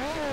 Oh!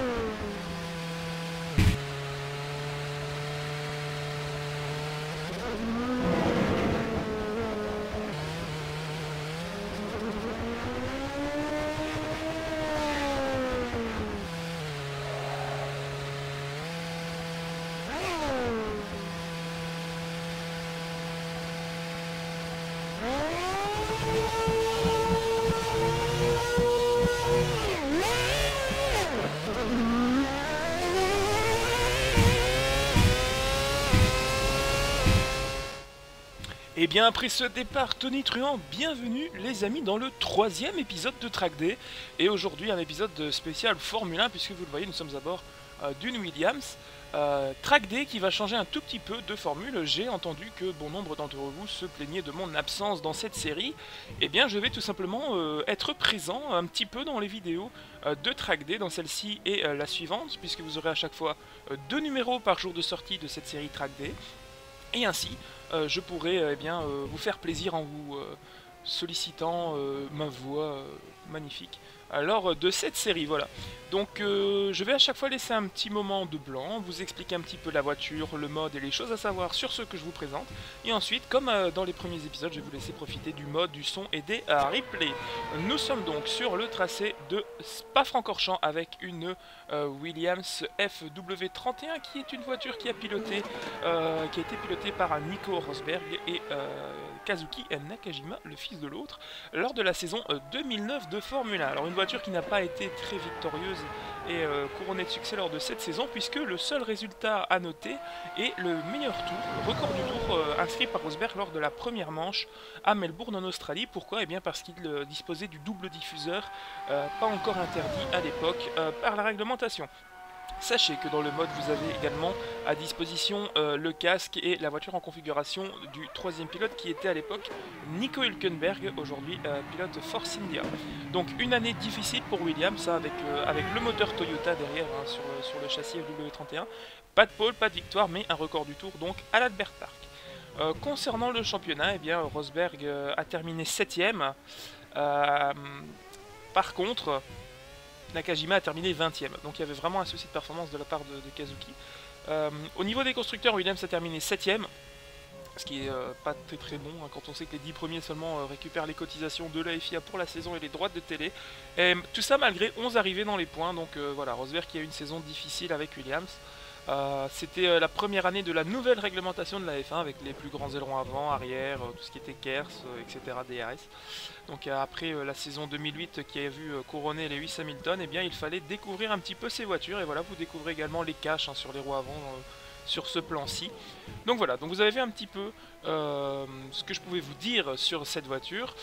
Et bien après ce départ tonitruant, bienvenue les amis dans le troisième épisode de Track Day. Et aujourd'hui un épisode spécial Formule 1 puisque vous le voyez nous sommes à bord euh, d'une Williams. Euh, Track Day qui va changer un tout petit peu de formule. J'ai entendu que bon nombre d'entre vous se plaignaient de mon absence dans cette série. Et bien je vais tout simplement euh, être présent un petit peu dans les vidéos euh, de Track Day, dans celle-ci et la suivante, puisque vous aurez à chaque fois deux numéros par jour de sortie de cette série Track Day. Et ainsi, euh, je pourrai euh, eh bien, euh, vous faire plaisir en vous sollicitant ma voix magnifique alors euh, de cette série, voilà. Donc euh, je vais à chaque fois laisser un petit moment de blanc, vous expliquer un petit peu la voiture, le mode et les choses à savoir sur ce que je vous présente. Et ensuite, comme euh, dans les premiers épisodes, je vais vous laisser profiter du mode, du son et des replays. Nous sommes donc sur le tracé de Spa-Francorchamps avec une Williams FW31 qui est une voiture qui a piloté, qui a été pilotée par Nico Rosberg et Kazuki Nakajima, le fils de l'autre, lors de la saison euh, 2009 Formule 1. Alors une voiture qui n'a pas été très victorieuse et euh, couronnée de succès lors de cette saison puisque le seul résultat à noter est le meilleur tour, le record du tour euh, inscrit par Rosberg lors de la première manche à Melbourne en Australie. Pourquoi? Eh bien parce qu'il euh, disposait du double diffuseur, pas encore interdit à l'époque par la réglementation. Sachez que dans le mode, vous avez également à disposition euh, le casque et la voiture en configuration du troisième pilote qui était à l'époque Nico Hülkenberg, aujourd'hui euh, pilote Force India. Donc une année difficile pour Williams hein, avec, euh, avec le moteur Toyota derrière hein, sur, le- châssis W31. Pas de pole, pas de victoire, mais un record du tour donc à l'Albert Park. Concernant le championnat, eh bien, Rosberg a terminé 7ème. par contre, Nakajima a terminé 20ème. Donc il y avait vraiment un souci de performance de la part de, Kazuki. Euh, au niveau des constructeurs, Williams a terminé 7ème. Ce qui est euh, pas très très bon hein, quand on sait que les 10 premiers seulement euh, récupèrent les cotisations de la FIA pour la saison et les droits de télé. Tout ça malgré 11 arrivées dans les points. Donc voilà, Rosberg qui a eu une saison difficile avec Williams. Euh, C'était euh, la première année de la nouvelle réglementation de la F1 avec les plus grands ailerons avant, arrière, euh, tout ce qui était KERS, etc. Donc après la saison 2008 qui a vu couronner les 8 Hamilton, eh bien il fallait découvrir un petit peu ces voitures et voilà vous découvrez également les caches hein, sur les roues avant sur ce plan-ci. Donc voilà, donc vous avez vu un petit peu ce que je pouvais vous dire sur cette voiture.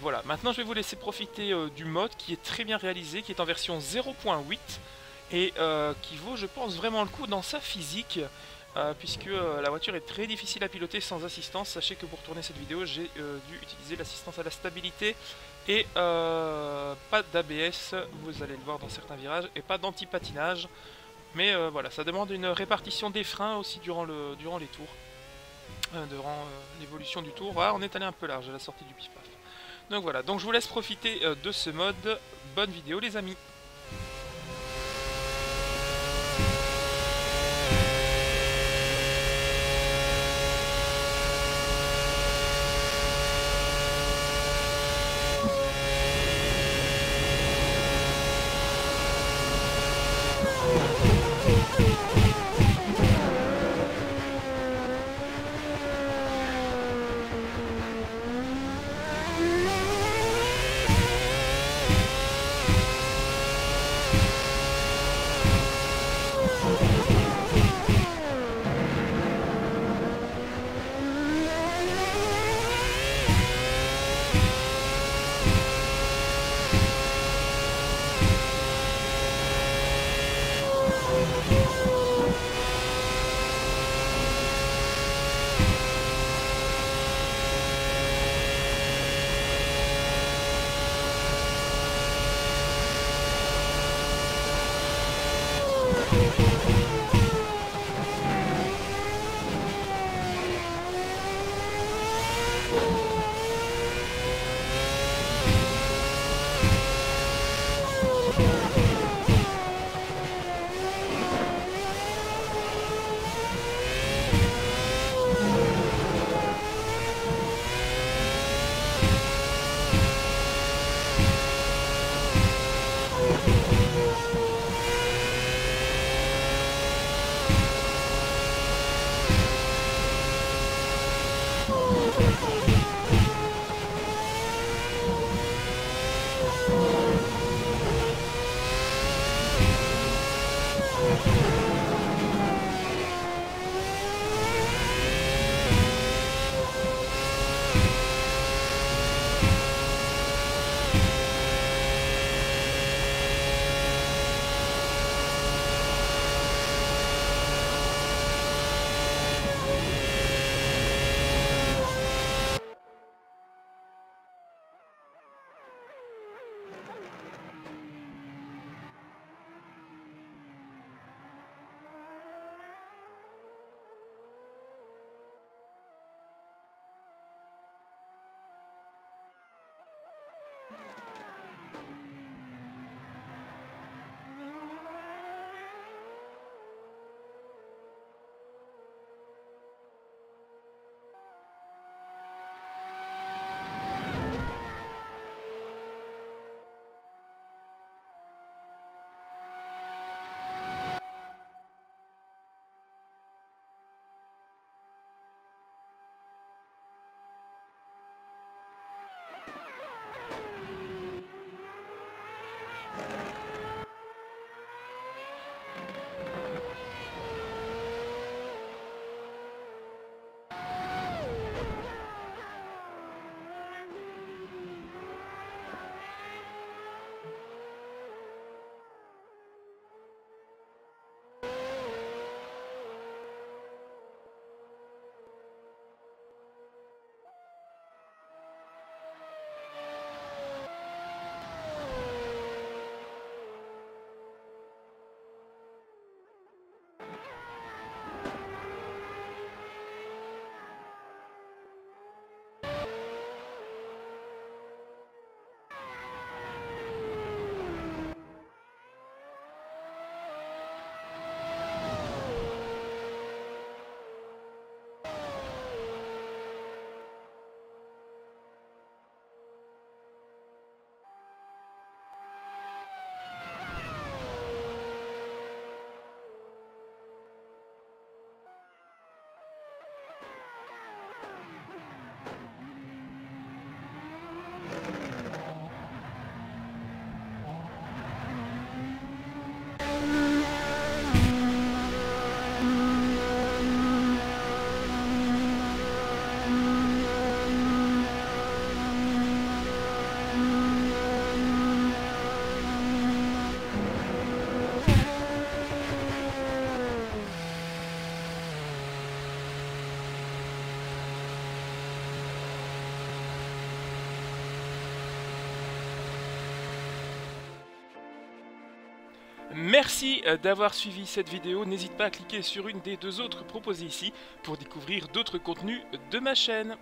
Voilà, maintenant je vais vous laisser profiter du mode qui est très bien réalisé, qui est en version 0.8 et euh, qui vaut je pense vraiment le coup dans sa physique. euh, puisque euh, la voiture est très difficile à piloter sans assistance. Sachez que pour tourner cette vidéo, j'ai dû utiliser l'assistance à la stabilité et pas d'ABS, vous allez le voir dans certains virages, et pas d'anti-patinage. Mais voilà, ça demande une répartition des freins aussi durant, le, durant les tours, durant l'évolution du tour. Ah, on est allé un peu large à la sortie du pif-paf. Donc voilà, donc je vous laisse profiter de ce mode. Bonne vidéo les amis Merci euh, d'avoir suivi cette vidéo. N'hésite pas à cliquer sur une des deux autres proposées ici pour découvrir d'autres contenus de ma chaîne.